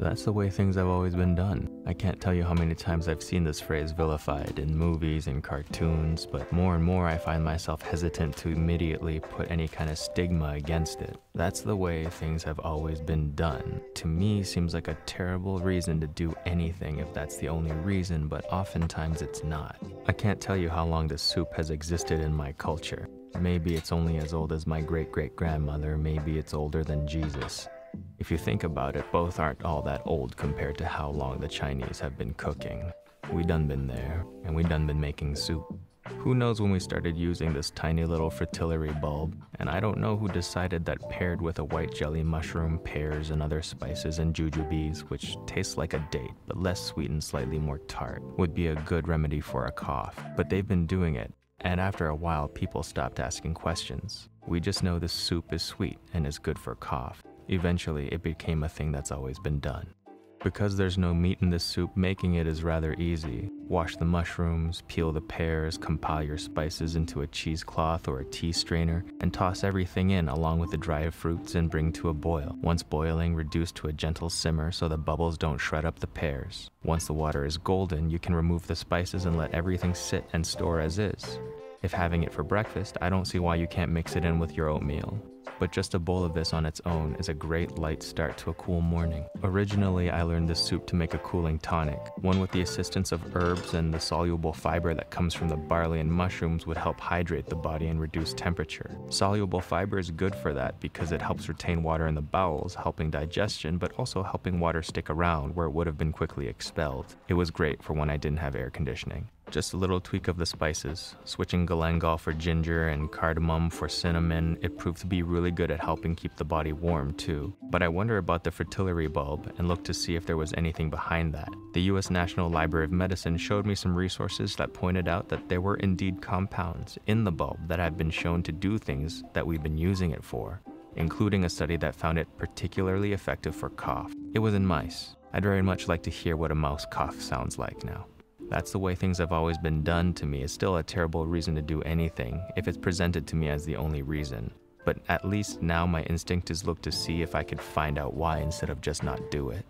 That's the way things have always been done. I can't tell you how many times I've seen this phrase vilified in movies and cartoons, but more and more I find myself hesitant to immediately put any kind of stigma against it. That's the way things have always been done. To me, seems like a terrible reason to do anything if that's the only reason, but oftentimes it's not. I can't tell you how long this soup has existed in my culture. Maybe it's only as old as my great great grandmother, maybe it's older than Jesus. If you think about it, both aren't all that old compared to how long the Chinese have been cooking. We done been there, and we done been making soup. Who knows when we started using this tiny little fritillary bulb, and I don't know who decided that paired with a white jelly mushroom, pears, and other spices and jujubes, which taste like a date but less sweet and slightly more tart, would be a good remedy for a cough. But they've been doing it, and after a while, people stopped asking questions. We just know this soup is sweet and is good for cough. Eventually, it became a thing that's always been done. Because there's no meat in this soup, making it is rather easy. Wash the mushrooms, peel the pears, compile your spices into a cheesecloth or a tea strainer, and toss everything in along with the dried fruits and bring to a boil. Once boiling, reduce to a gentle simmer so the bubbles don't shred up the pears. Once the water is golden, you can remove the spices and let everything sit and store as is. If having it for breakfast, I don't see why you can't mix it in with your oatmeal but just a bowl of this on its own is a great light start to a cool morning. Originally, I learned this soup to make a cooling tonic. One with the assistance of herbs and the soluble fiber that comes from the barley and mushrooms would help hydrate the body and reduce temperature. Soluble fiber is good for that because it helps retain water in the bowels, helping digestion, but also helping water stick around where it would have been quickly expelled. It was great for when I didn't have air conditioning. Just a little tweak of the spices, switching galangal for ginger and cardamom for cinnamon, it proved to be really good at helping keep the body warm too. But I wonder about the fritillary bulb and looked to see if there was anything behind that. The US National Library of Medicine showed me some resources that pointed out that there were indeed compounds in the bulb that had been shown to do things that we've been using it for, including a study that found it particularly effective for cough. It was in mice. I'd very much like to hear what a mouse cough sounds like now. That's the way things have always been done to me is still a terrible reason to do anything if it's presented to me as the only reason. But at least now my instinct is look to see if I could find out why instead of just not do it.